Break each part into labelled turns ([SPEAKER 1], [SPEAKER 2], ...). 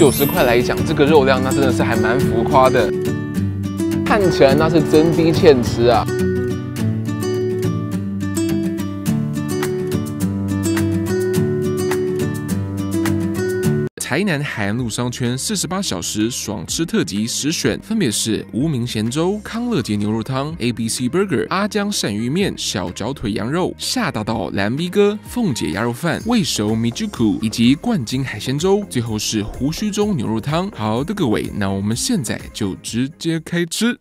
[SPEAKER 1] 九十块来讲，这个肉量那真的是还蛮浮夸的，看起来那是真低欠吃啊。台南海岸路商圈四十八小时爽吃特辑十选，分别是无名咸粥、康乐杰牛肉汤、A B C Burger、阿江鳝鱼面、小脚腿羊肉、下大道蓝 V 哥、凤姐鸭肉饭、味熟米酒库以及冠金海鲜粥，最后是胡须中牛肉汤。好的，各位，那我们现在就直接开吃。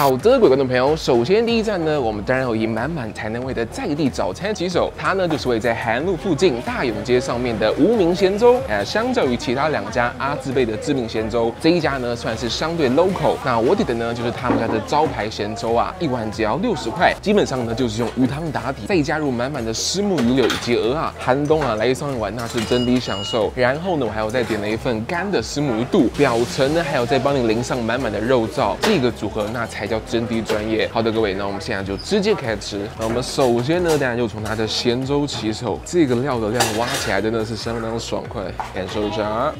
[SPEAKER 1] 好的，各位观众朋友，首先第一站呢，我们当然有以满满才能味的在地早餐骑手，它呢就是位在海岸路附近大永街上面的无名咸粥。呃，相较于其他两家阿字辈的知名咸粥，这一家呢算是相对 local。那我点的呢就是他们家的招牌咸粥啊，一碗只要六十块，基本上呢就是用鱼汤打底，再加入满满的虱目鱼柳以及鹅啊，寒冬啊来上一碗那是真的享受。然后呢，我还有再点了一份干的虱目鱼肚，表层呢还有再帮你淋上满满的肉燥，这个组合那才。叫真的专业。好的，各位，那我们现在就直接开始吃。那我们首先呢，当然就从它的咸粥起手。这个料的量挖起来真的是相当爽快，感受一下。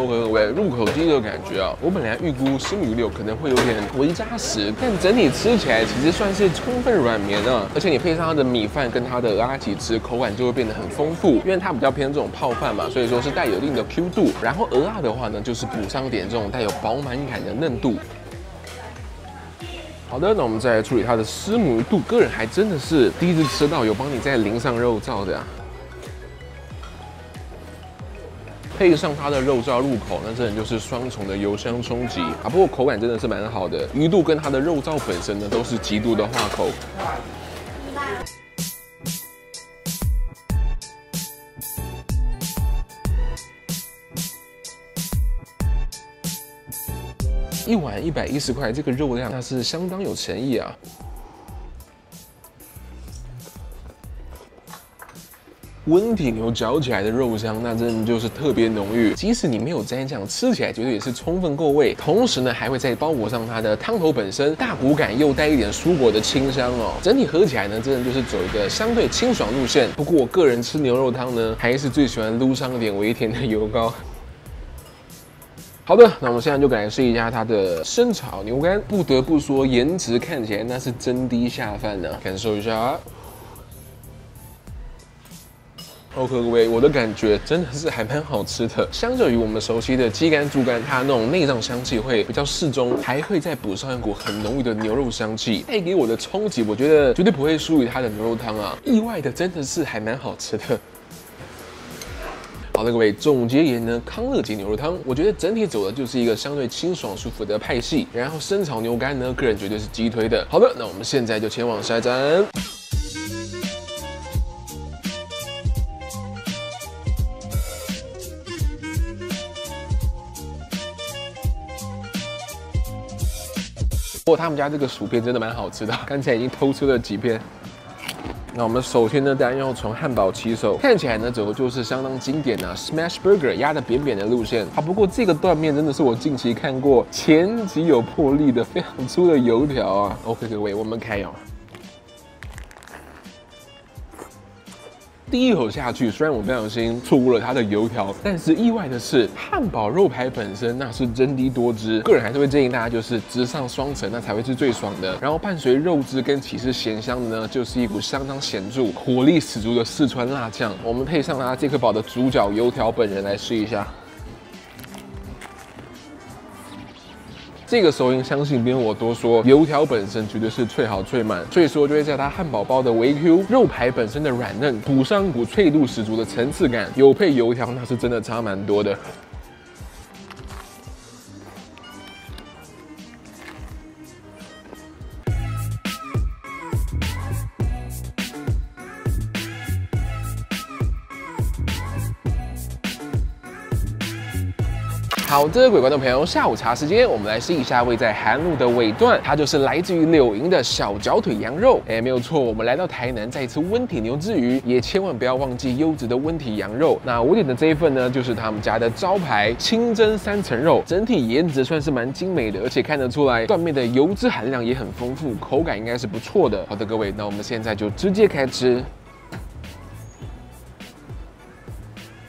[SPEAKER 1] OK，各位，入口第一个感觉啊，我本来预估生鱼柳可能会有点微扎实，但整体吃起来其实算是充分软绵啊。而且你配上它的米饭跟它的鹅啊一起吃，口感就会变得很丰富。因为它比较偏这种泡饭嘛，所以说是带有一定的 Q 度。然后鹅啊的话呢，就是补上点这种带有饱满感的嫩度。好的，那我们再来处理它的丝母度，个人还真的是第一次吃到有帮你再淋上肉燥的。配上它的肉燥入口，那真的就是双重的油香冲击啊！不过口感真的是蛮好的，鱼肚跟它的肉燥本身呢都是极度的化口。一碗一百一十块，这个肉量那是相当有诚意啊！温体牛嚼起来的肉香，那真的就是特别浓郁。即使你没有蘸酱，吃起来绝对也是充分够味。同时呢，还会再包裹上它的汤头本身，大骨感又带一点蔬果的清香哦。整体喝起来呢，真的就是走一个相对清爽路线。不过我个人吃牛肉汤呢，还是最喜欢撸上一点微甜的油膏。好的，那我们现在就来试一下它的生炒牛肝。不得不说，颜值看起来那是真低下饭呢，感受一下。OK，各位，我的感觉真的是还蛮好吃的。相较于我们熟悉的鸡肝、猪肝，它那种内脏香气会比较适中，还会再补上一股很浓郁的牛肉香气，带给我的冲击，我觉得绝对不会输于它的牛肉汤啊！意外的真的是还蛮好吃的。好的，各位，总结言呢，康乐吉牛肉汤，我觉得整体走的就是一个相对清爽舒服的派系。然后生炒牛肝呢，个人绝对是鸡推的。好的，那我们现在就前往下一站。不过他们家这个薯片真的蛮好吃的，刚才已经偷吃了几片。那我们首先呢，当然要从汉堡起手，看起来呢，走的就是相当经典的 Smash Burger 压的扁扁的路线好。不过这个断面真的是我近期看过前几有破例的非常粗的油条啊。OK，各位，我们开咬。第一口下去，虽然我不小心错过了它的油条，但是意外的是，汉堡肉排本身那是真滴多汁。个人还是会建议大家就是直上双层，那才会是最爽的。然后伴随肉汁跟起司咸香的呢，就是一股相当显著、火力十足的四川辣酱。我们配上它杰克堡的主角油条本人来试一下。这个时候，应相信不用我多说，油条本身绝对是脆好脆满，所以说就会在它汉堡包的微 Q 肉排本身的软嫩，补上一股脆度十足的层次感，有配油条那是真的差蛮多的。好，这位观众朋友，下午茶时间，我们来试一下位在韩路的尾段，它就是来自于柳营的小脚腿羊肉。哎，没有错，我们来到台南再吃温体牛之余，也千万不要忘记优质的温体羊肉。那我点的这一份呢，就是他们家的招牌清蒸三层肉，整体颜值算是蛮精美的，而且看得出来断面的油脂含量也很丰富，口感应该是不错的。好的，各位，那我们现在就直接开吃。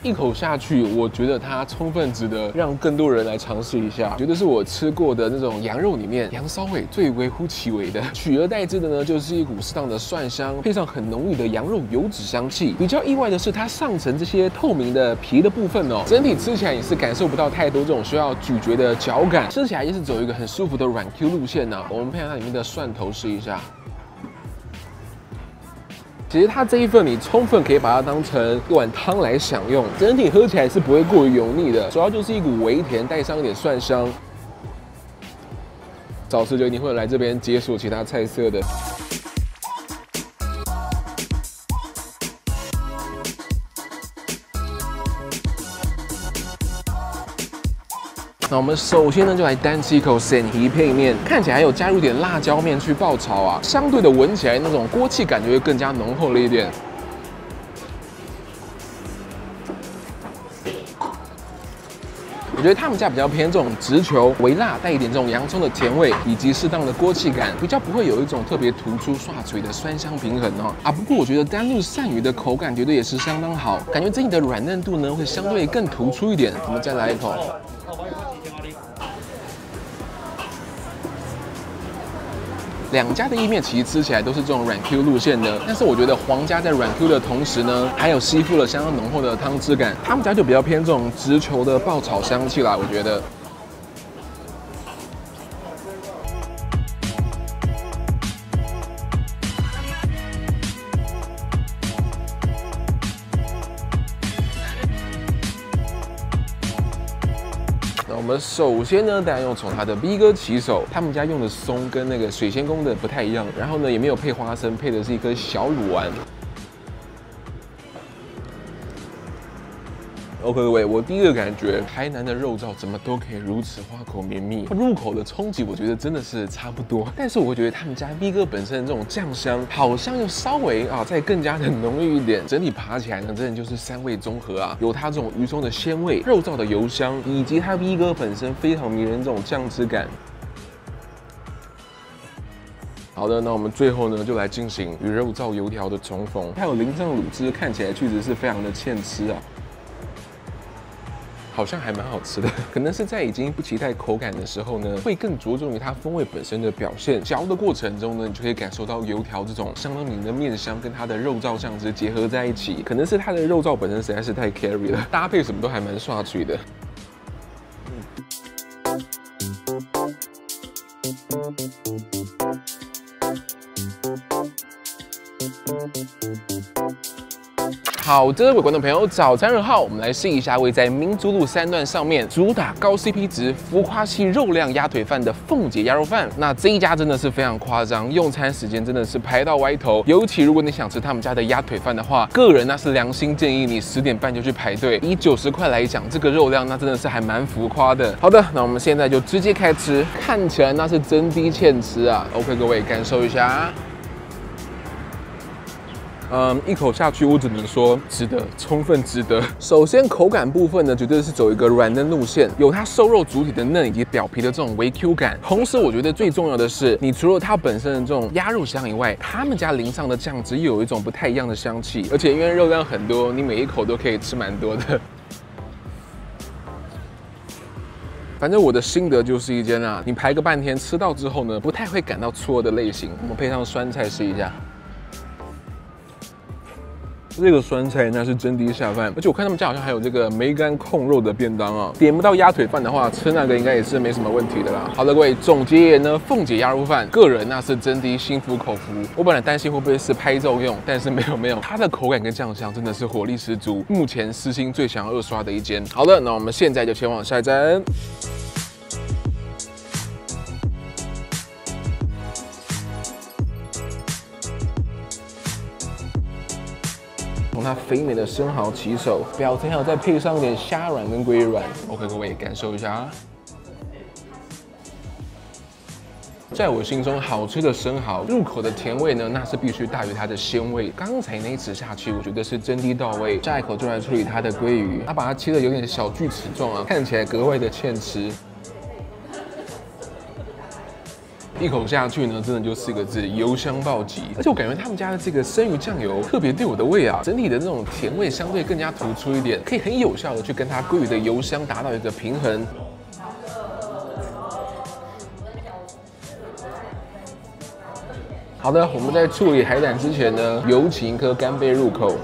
[SPEAKER 1] 一口下去，我觉得它充分值得让更多人来尝试一下。觉得是我吃过的那种羊肉里面羊骚味最微乎其微的，取而代之的呢，就是一股适当的蒜香，配上很浓郁的羊肉油脂香气。比较意外的是，它上层这些透明的皮的部分哦，整体吃起来也是感受不到太多这种需要咀嚼的嚼感，吃起来也是走一个很舒服的软 Q 路线呢。我们配上它里面的蒜头试一下。其实它这一份你充分可以把它当成一碗汤来享用，整体喝起来是不会过于油腻的，主要就是一股微甜带上一点蒜香。早吃就一定会来这边解锁其他菜色的。那我们首先呢，就来单吃一口鲜皮配面，看起来还有加入点辣椒面去爆炒啊，相对的闻起来那种锅气感觉会更加浓厚了一点。我觉得他们家比较偏这种直球微辣，带一点这种洋葱的甜味，以及适当的锅气感，比较不会有一种特别突出刷嘴的酸香平衡哦。啊，不过我觉得丹路鳝鱼的口感绝对也是相当好，感觉这里的软嫩度呢会相对更突出一点。我们再来一口。两家的意面其实吃起来都是这种软 Q 路线的，但是我觉得皇家在软 Q 的同时呢，还有吸附了相当浓厚的汤汁感，他们家就比较偏这种直球的爆炒香气啦，我觉得。首先呢，大家要从它的 B 哥起手，他们家用的松跟那个水仙宫的不太一样，然后呢也没有配花生，配的是一颗小乳丸。OK，各位，我第一个感觉，台南的肉燥怎么都可以如此花口绵密，入口的冲击，我觉得真的是差不多。但是我觉得他们家 B 哥本身的这种酱香，好像又稍微啊再更加的浓郁一点，整体爬起来呢，真的就是三味综合啊，有它这种鱼松的鲜味，肉燥的油香，以及它 B 哥本身非常迷人这种酱汁感。好的，那我们最后呢，就来进行鱼肉燥油条的重逢，它有淋上卤汁，看起来确实是非常的欠吃啊。好像还蛮好吃的，可能是在已经不期待口感的时候呢，会更着重于它风味本身的表现。嚼的过程中呢，你就可以感受到油条这种相当明的面香跟它的肉燥酱汁结合在一起，可能是它的肉燥本身实在是太 carry 了，搭配什么都还蛮刷嘴的。好，这位观众朋友，早餐二号，我们来试一下位在民族路三段上面主打高 CP 值、浮夸系肉量鸭腿饭的凤姐鸭肉饭。那这一家真的是非常夸张，用餐时间真的是排到歪头。尤其如果你想吃他们家的鸭腿饭的话，个人那是良心建议你十点半就去排队。以九十块来讲，这个肉量那真的是还蛮浮夸的。好的，那我们现在就直接开吃，看起来那是真低欠吃啊。OK，各位感受一下。嗯，一口下去，我只能说值得，充分值得。首先，口感部分呢，绝对是走一个软嫩路线，有它瘦肉主体的嫩以及表皮的这种微 Q 感。同时，我觉得最重要的是，你除了它本身的这种鸭肉香以外，他们家淋上的酱汁又有一种不太一样的香气，而且因为肉量很多，你每一口都可以吃蛮多的。反正我的心得就是一间啊，你排个半天吃到之后呢，不太会感到错的类型。我们配上酸菜试一下。这个酸菜那是真的下饭，而且我看他们家好像还有这个梅干控肉的便当啊，点不到鸭腿饭的话，吃那个应该也是没什么问题的啦。好了，各位，总结言呢，凤姐鸭肉饭，个人那是真的心服口服。我本来担心会不会是拍照用，但是没有没有，它的口感跟酱香真的是火力十足，目前私心最想要二刷的一间。好的，那我们现在就前往下一站。肥美的生蚝起手，表层还有再配上一点虾软跟鲑鱼软。OK，各位感受一下。在我心中，好吃的生蚝入口的甜味呢，那是必须大于它的鲜味。刚才那一匙下去，我觉得是真的到位。下一口就来处理它的鲑鱼，它把它切的有点小锯齿状啊，看起来格外的欠吃。一口下去呢，真的就四个字，油香暴击。而且我感觉他们家的这个生鱼酱油特别对我的胃啊，整体的那种甜味相对更加突出一点，可以很有效的去跟它鲑鱼的油香达到一个平衡。好的，我们在处理海胆之前呢，有请一颗干贝入口。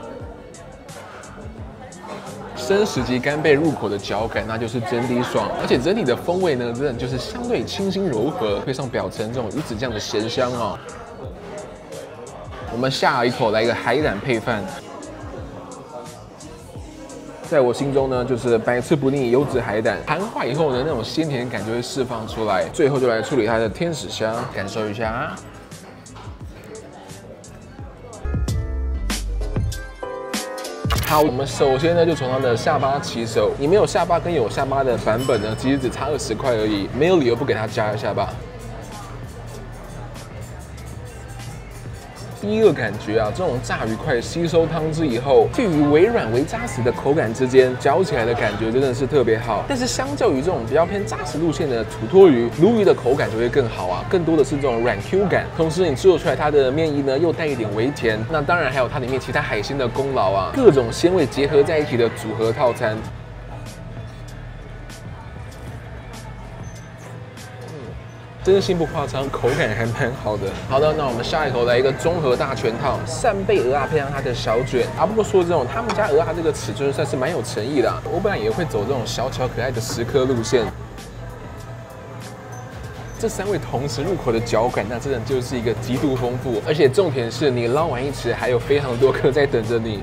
[SPEAKER 1] 生食级干贝入口的嚼感，那就是真的爽，而且整体的风味呢，真的就是相对清新柔和，配上表层这种鱼子酱的咸香哦。我们下一口来一个海胆配饭，在我心中呢，就是百吃不腻优质海胆，含化以后呢，那种鲜甜感就会释放出来。最后就来处理它的天使香，感受一下。好，我们首先呢就从它的下巴起手。你没有下巴跟有下巴的版本呢，其实只差二十块而已，没有理由不给它加一下吧。第一个感觉啊，这种炸鱼块吸收汤汁以后，介于微软微扎实的口感之间，嚼起来的感觉真的是特别好。但是相较于这种比较偏扎实路线的土托鱼、鲈鱼的口感就会更好啊，更多的是这种软 Q 感。同时你做出来它的面衣呢，又带一点微甜。那当然还有它里面其他海鲜的功劳啊，各种鲜味结合在一起的组合套餐。真心不夸张，口感还蛮好的。好的，那我们下一口来一个综合大全套，扇贝鹅啊配上它的小卷啊。不过说这种他们家鹅啊这个尺寸算是蛮有诚意的。我本来也会走这种小巧可爱的十颗路线。这三位同时入口的嚼感，那真的就是一个极度丰富，而且重点是你捞完一匙，还有非常多颗在等着你。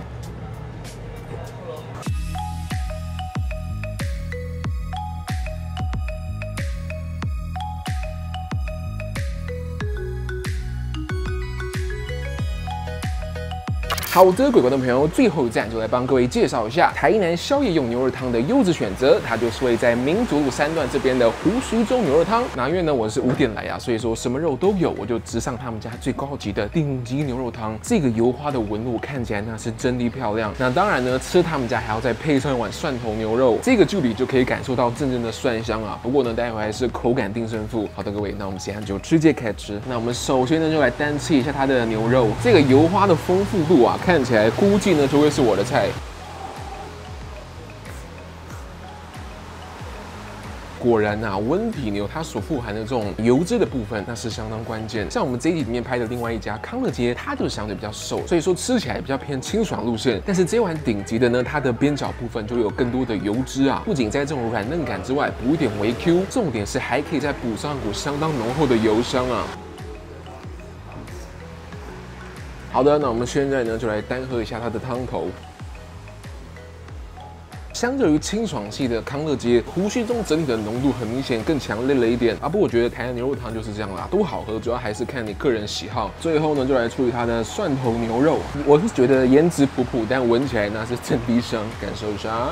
[SPEAKER 1] 好，这个鬼鬼的朋友，最后一站就来帮各位介绍一下台南宵夜用牛肉汤的优质选择，它就是位在民族路三段这边的胡须州牛肉汤。那因为呢我是五点来啊，所以说什么肉都有，我就直上他们家最高级的顶级牛肉汤。这个油花的纹路看起来那是真的漂亮。那当然呢，吃他们家还要再配上一碗蒜头牛肉，这个距离就可以感受到阵阵的蒜香啊。不过呢，待会还是口感定胜负。好的，各位，那我们现在就直接开吃。那我们首先呢就来单吃一下它的牛肉，这个油花的丰富度啊。看起来估计呢就会是我的菜。果然呐，温体牛它所富含的这种油脂的部分，那是相当关键。像我们这一集里面拍的另外一家康乐街，它就是相对比较瘦，所以说吃起来比较偏清爽路线。但是这碗顶级的呢，它的边角部分就有更多的油脂啊，不仅在这种软嫩感之外补一点微 Q，重点是还可以再补上一股相当浓厚的油香啊。好的，那我们现在呢就来单喝一下它的汤头。相较于清爽系的康乐街，胡须中整体的浓度很明显更强烈了一点啊。不过我觉得台南牛肉汤就是这样啦，都好喝，主要还是看你个人喜好。最后呢，就来处理它的蒜头牛肉。我是觉得颜值普普，但闻起来那是真逼香，感受一下。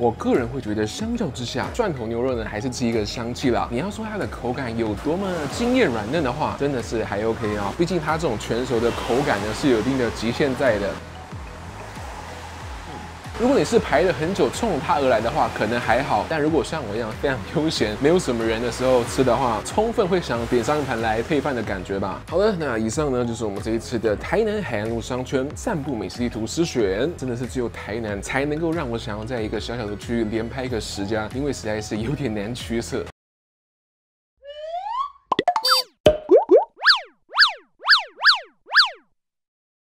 [SPEAKER 1] 我个人会觉得，相较之下，蒜头牛肉呢还是吃一个香气啦。你要说它的口感有多么惊艳软嫩的话，真的是还 OK 啊。毕竟它这种全熟的口感呢是有一定的极限在的。如果你是排了很久冲它而来的话，可能还好；但如果像我一样非常悠闲、没有什么人的时候吃的话，充分会想点上一盘来配饭的感觉吧。好的，那以上呢就是我们这一次的台南海岸路商圈散步美食地图诗选，真的是只有台南才能够让我想要在一个小小的区域连拍个十家，因为实在是有点难取舍。